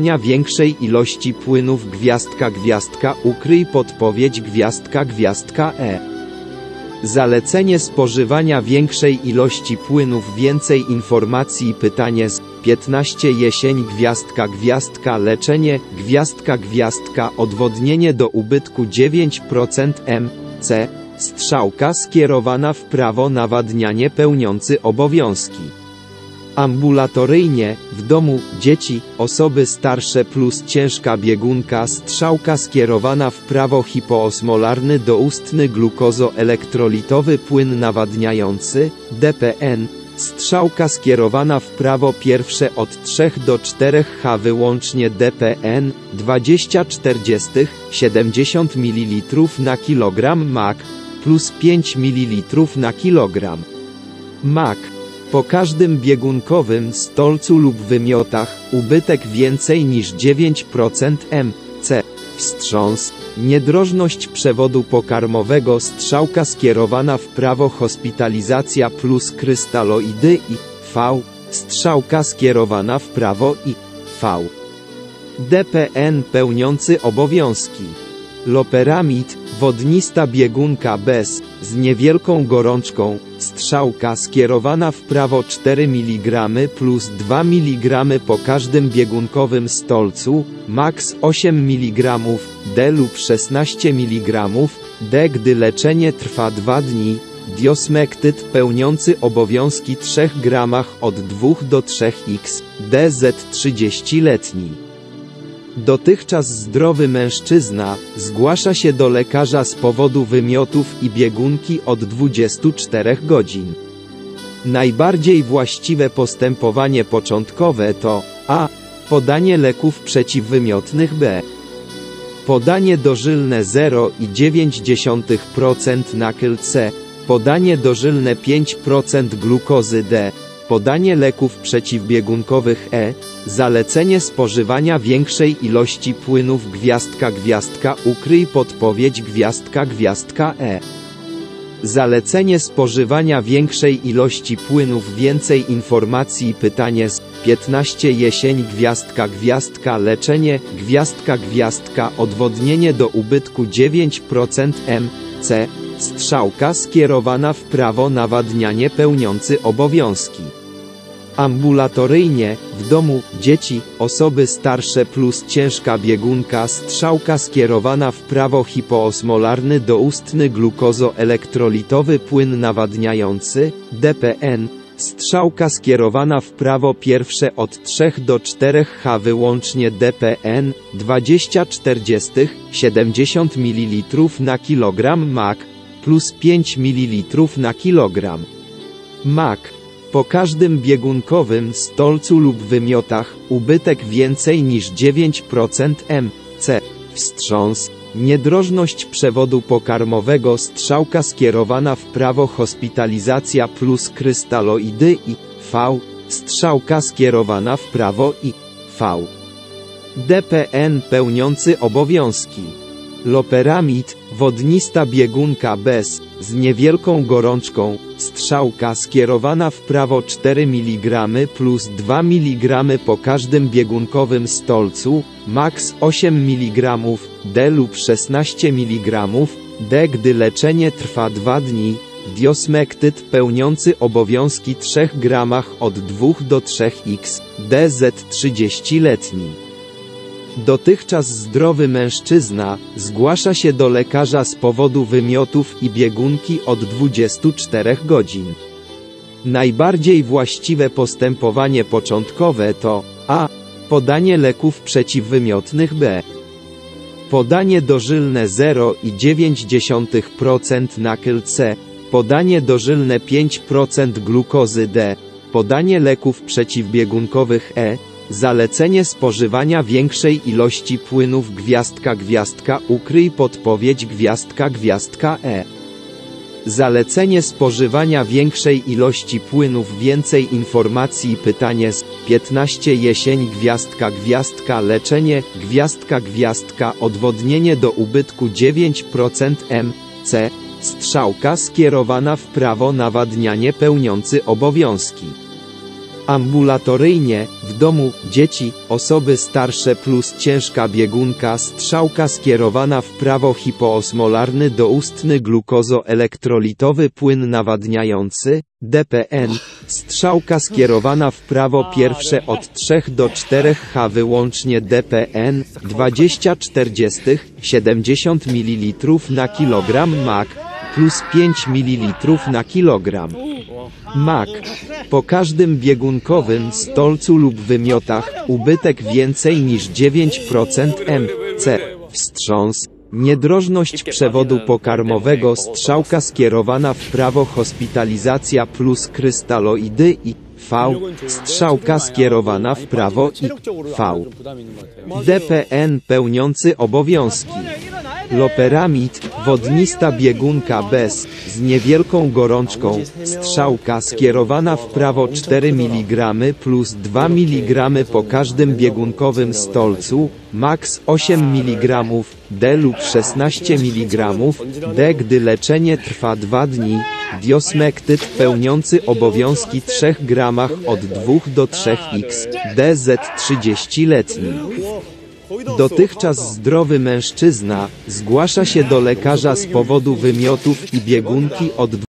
spożywania większej ilości płynów gwiazdka gwiazdka ukryj podpowiedź gwiazdka gwiazdka E. Zalecenie spożywania większej ilości płynów więcej informacji pytanie z 15 jesień gwiazdka gwiazdka leczenie gwiazdka gwiazdka odwodnienie do ubytku 9% MC strzałka skierowana w prawo nawadnianie pełniący obowiązki ambulatoryjnie, w domu, dzieci, osoby starsze plus ciężka biegunka strzałka skierowana w prawo hipoosmolarny doustny glukozoelektrolitowy płyn nawadniający, DPN, strzałka skierowana w prawo pierwsze od 3 do 4 H wyłącznie DPN, 2040, 70 ml na kilogram MAC, plus 5 ml na kilogram. MAC. Po każdym biegunkowym stolcu lub wymiotach, ubytek więcej niż 9% MC. Wstrząs, niedrożność przewodu pokarmowego strzałka skierowana w prawo hospitalizacja plus krystaloidy i V, strzałka skierowana w prawo i V. DPN pełniący obowiązki. Loperamid, wodnista biegunka bez, z niewielką gorączką, strzałka skierowana w prawo 4 mg plus 2 mg po każdym biegunkowym stolcu, max 8 mg, D lub 16 mg, D gdy leczenie trwa 2 dni, diosmektyd pełniący obowiązki 3 gramach od 2 do 3 x, DZ 30-letni. Dotychczas zdrowy mężczyzna zgłasza się do lekarza z powodu wymiotów i biegunki od 24 godzin. Najbardziej właściwe postępowanie początkowe to a. Podanie leków przeciwwymiotnych b. Podanie dożylne 0,9% nakyl. Podanie dożylne 5% glukozy d. Podanie leków przeciwbiegunkowych E. Zalecenie spożywania większej ilości płynów gwiazdka gwiazdka ukryj podpowiedź gwiazdka gwiazdka E. Zalecenie spożywania większej ilości płynów więcej informacji pytanie z 15 jesień gwiazdka gwiazdka leczenie gwiazdka gwiazdka odwodnienie do ubytku 9% MC strzałka skierowana w prawo nawadnianie pełniący obowiązki ambulatoryjnie, w domu, dzieci, osoby starsze plus ciężka biegunka strzałka skierowana w prawo hipoosmolarny doustny glukozoelektrolitowy płyn nawadniający, DPN, strzałka skierowana w prawo pierwsze od 3 do 4 H wyłącznie DPN, 20-40, 70 ml na kilogram MAC, plus 5 ml na kilogram. MAC po każdym biegunkowym stolcu lub wymiotach, ubytek więcej niż 9% MC. Wstrząs, niedrożność przewodu pokarmowego strzałka skierowana w prawo hospitalizacja plus krystaloidy i V, strzałka skierowana w prawo i V. DPN pełniący obowiązki. Loperamid, wodnista biegunka bez, z niewielką gorączką, strzałka skierowana w prawo 4 mg plus 2 mg po każdym biegunkowym stolcu, max 8 mg, D lub 16 mg, D gdy leczenie trwa 2 dni, diosmektyd pełniący obowiązki 3 gramach od 2 do 3 x, DZ 30-letni. Dotychczas zdrowy mężczyzna zgłasza się do lekarza z powodu wymiotów i biegunki od 24 godzin. Najbardziej właściwe postępowanie początkowe to a. Podanie leków przeciwwymiotnych b. Podanie dożylne 0,9% nakyl c. Podanie dożylne 5% glukozy d. Podanie leków przeciwbiegunkowych e. Zalecenie spożywania większej ilości płynów gwiazdka gwiazdka ukryj podpowiedź gwiazdka gwiazdka E. Zalecenie spożywania większej ilości płynów więcej informacji pytanie z 15 jesień gwiazdka gwiazdka leczenie gwiazdka gwiazdka odwodnienie do ubytku 9% MC strzałka skierowana w prawo nawadnianie pełniący obowiązki Ambulatoryjnie, w domu, dzieci, osoby starsze plus ciężka biegunka strzałka skierowana w prawo hipoosmolarny doustny glukozoelektrolitowy płyn nawadniający, DPN, strzałka skierowana w prawo pierwsze od 3 do 4 H wyłącznie DPN, 20-40, 70 ml na kilogram MAC, plus 5 ml na kilogram. MAC. Po każdym biegunkowym stolcu lub wymiotach, ubytek więcej niż 9% MC. Wstrząs. Niedrożność przewodu pokarmowego strzałka skierowana w prawo hospitalizacja plus krystaloidy i V. Strzałka skierowana w prawo i V. DPN pełniący obowiązki. Loperamid, wodnista biegunka bez, z niewielką gorączką, strzałka skierowana w prawo 4 mg plus 2 mg po każdym biegunkowym stolcu, max 8 mg, D lub 16 mg, D gdy leczenie trwa 2 dni, diosmektyt pełniący obowiązki 3 gramach od 2 do 3x, DZ 30-letni. Dotychczas zdrowy mężczyzna zgłasza się do lekarza z powodu wymiotów i biegunki od